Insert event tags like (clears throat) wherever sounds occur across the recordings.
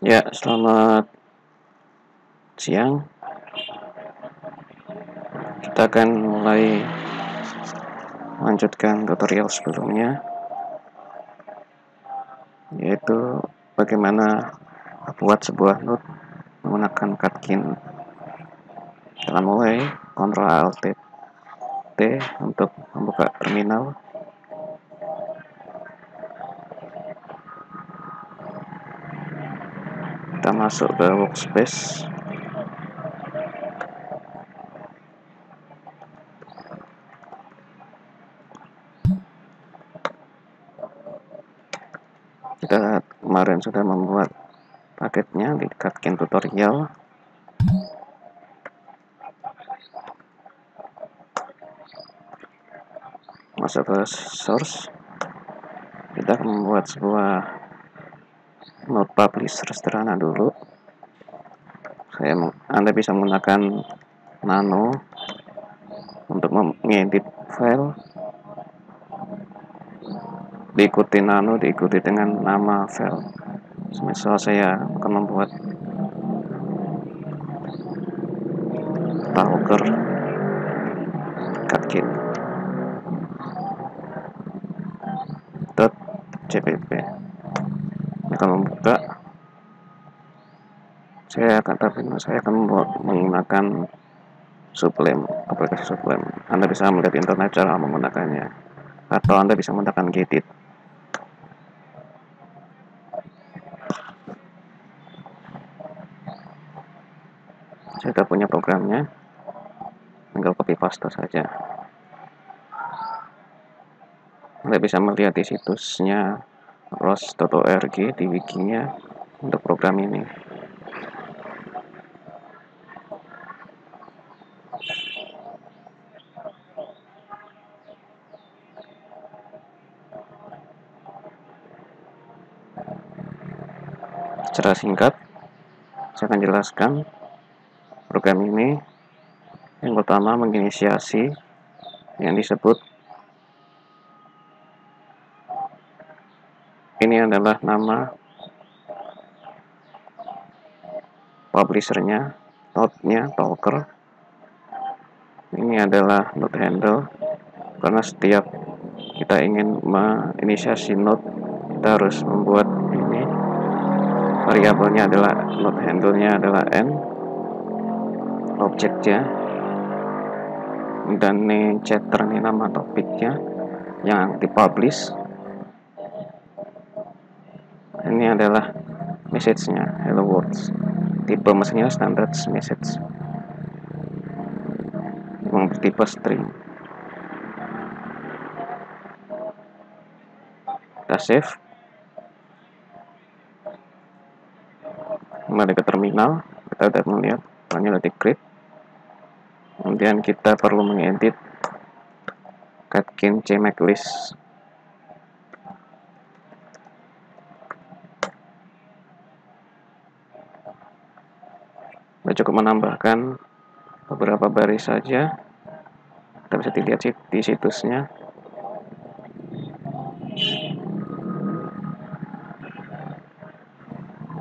Ya, selamat siang. Kita akan mulai melanjutkan tutorial sebelumnya, yaitu bagaimana membuat sebuah node menggunakan Katkin. Kita mulai Ctrl Alt T untuk membuka terminal. Kita masuk ke workspace. Kita kemarin sudah membuat paketnya di Katkin tutorial. Masuk ke source. Kita membuat sebuah node publisher sederhana dulu. Saya Anda bisa menggunakan nano untuk mengedit file. Diikuti nano diikuti dengan nama file. Misal saya akan membuat talker katkin. Dot cpp akan membuka saya akan tapi saya akan menggunakan sublime aplikasi sublime Anda bisa melihat internet cara menggunakannya. Atau Anda bisa menggunakan Gedit saya sudah punya programnya. Tinggal copy paste saja. Anda bisa melihat di situsnya ros.org di wikinya untuk program ini. Secara singkat, saya akan jelaskan program ini yang pertama menginisiasi yang disebut ini adalah nama publishernya node-nya talker. Ini adalah node handle karena setiap kita ingin menginisiasi node kita harus membuat ini. Variabelnya adalah node handle-nya adalah n objeknya dan ini chapter ini nama topiknya yang dipublish ini adalah message-nya hello world. Tipe mesinnya standard message. Yang bertipe string kita save. Kembali ke terminal kita dapat melihat hanya di create kemudian kita perlu mengedit Katkin CMake list cukup menambahkan beberapa baris saja. Kita bisa dilihat di situsnya.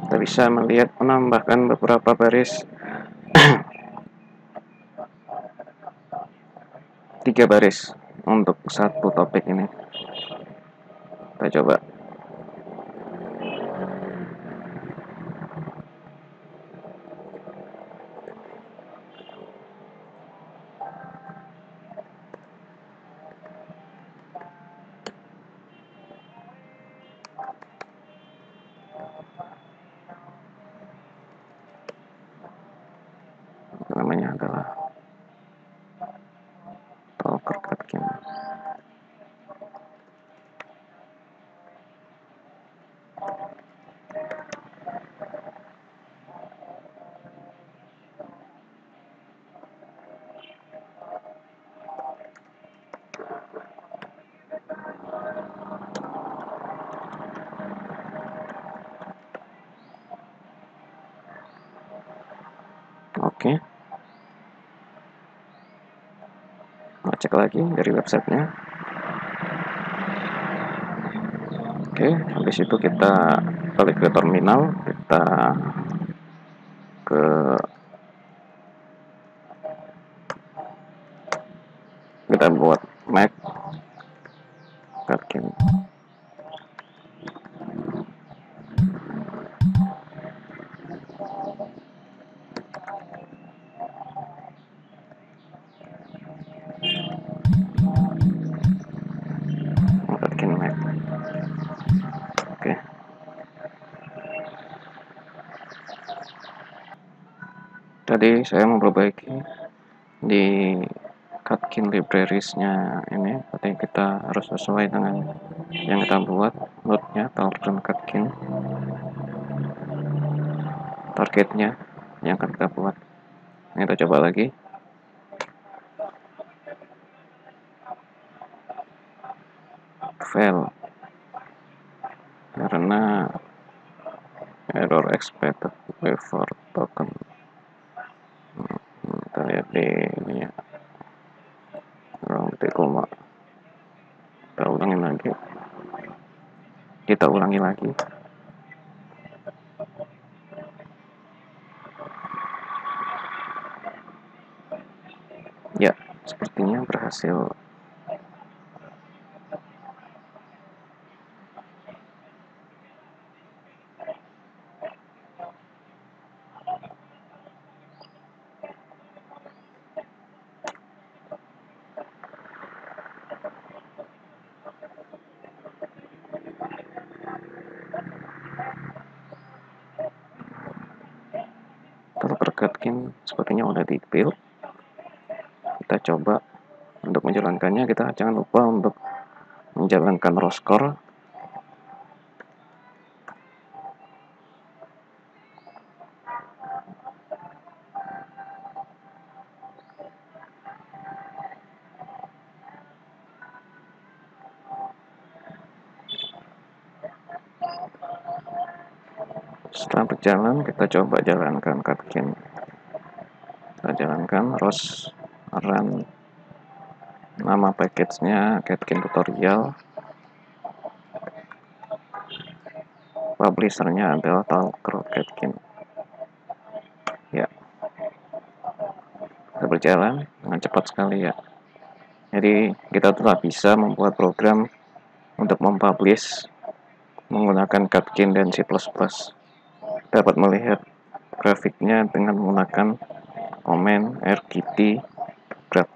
Kita bisa melihat menambahkan beberapa baris (clears throat) tiga baris untuk satu topik ini. Kita coba namanya adalah talker Katkin Oke. Okay. cek lagi dari websitenya oke habis itu kita balik ke terminal kita ke tadi saya memperbaiki di Katkin librariesnya ini. Berarti kita harus sesuai dengan yang kita buat node-nya Talcron Katkin. Targetnya yang akan kita buat. Ini kita coba lagi. Fail. Karena error expected before token ini ya. Titik koma kita ulangi lagi. Kita ulangi lagi. Ya sepertinya berhasil Gatkin sepertinya udah di build kita coba untuk menjalankannya. Kita jangan lupa untuk menjalankan roscore setelah berjalan kita coba jalankan Katkin kita jalankan ROS run nama package-nya Katkin tutorial. Publishernya adalah Talcro Katkin ya. Kita berjalan dengan cepat sekali ya. Jadi kita telah bisa membuat program untuk mempublish menggunakan Katkin dan C++ dapat melihat grafiknya dengan menggunakan komen rgt graph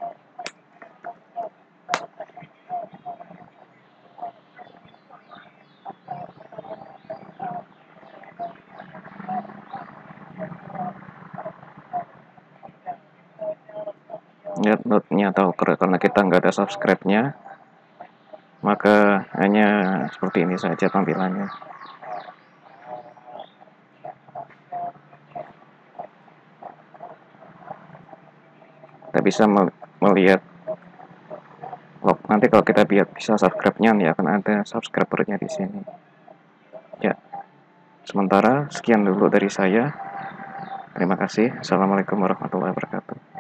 lihat notnya atau karena kita nggak ada subscribe-nya maka hanya seperti ini saja tampilannya kita bisa melihat nanti kalau kita bisa subscribe-nya nih akan ada subscribernya di sini. Ya. Sementara sekian dulu dari saya. Terima kasih. Assalamualaikum warahmatullahi wabarakatuh